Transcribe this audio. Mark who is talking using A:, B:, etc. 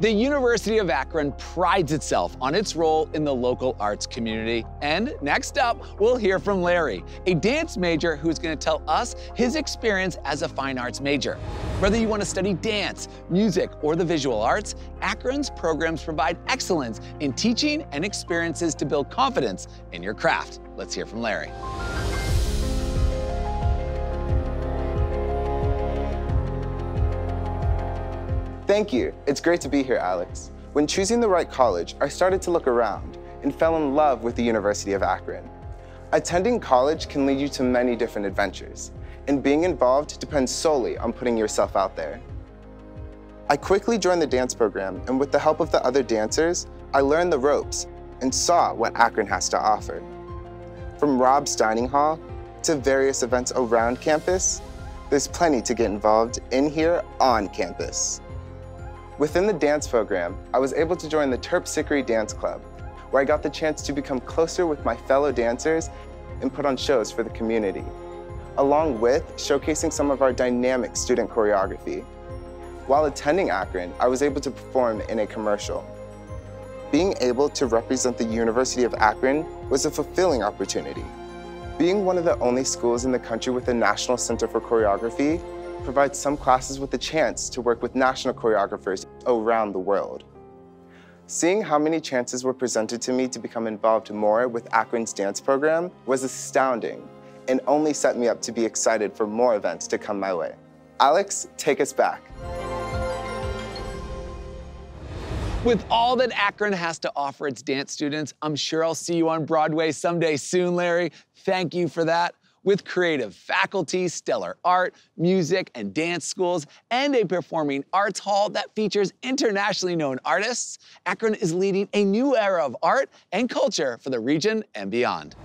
A: The University of Akron prides itself on its role in the local arts community. And next up, we'll hear from Larry, a dance major who's going to tell us his experience as a fine arts major. Whether you want to study dance, music, or the visual arts, Akron's programs provide excellence in teaching and experiences to build confidence in your craft. Let's hear from Larry.
B: Thank you. It's great to be here, Alex. When choosing the right college, I started to look around and fell in love with the University of Akron. Attending college can lead you to many different adventures, and being involved depends solely on putting yourself out there. I quickly joined the dance program, and with the help of the other dancers, I learned the ropes and saw what Akron has to offer. From Rob's Dining Hall to various events around campus, there's plenty to get involved in here on campus. Within the dance program, I was able to join the Terpsichore Dance Club, where I got the chance to become closer with my fellow dancers and put on shows for the community, along with showcasing some of our dynamic student choreography. While attending Akron, I was able to perform in a commercial. Being able to represent the University of Akron was a fulfilling opportunity. Being one of the only schools in the country with a National Center for Choreography provides some classes with the chance to work with national choreographers around the world. Seeing how many chances were presented to me to become involved more with Akron's dance program was astounding and only set me up to be excited for more events to come my way. Alex, take us back.
A: With all that Akron has to offer its dance students, I'm sure I'll see you on Broadway someday soon, Larry. Thank you for that with creative faculty, stellar art, music, and dance schools, and a performing arts hall that features internationally known artists, Akron is leading a new era of art and culture for the region and beyond.